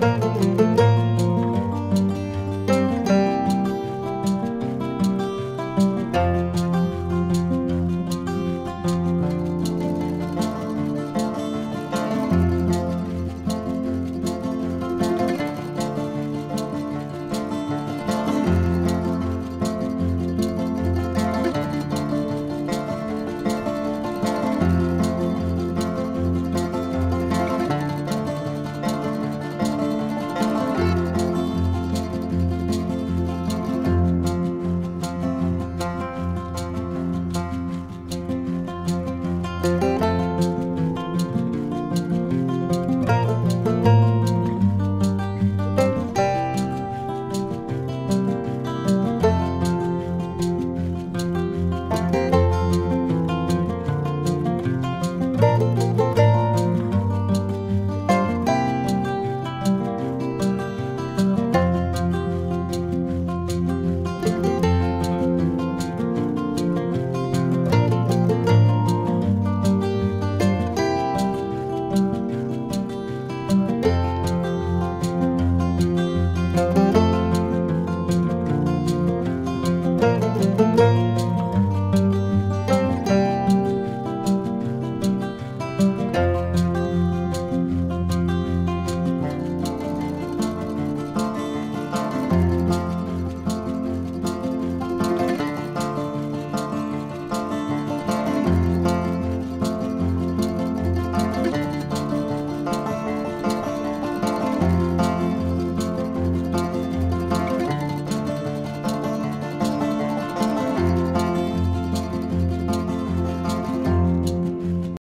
Música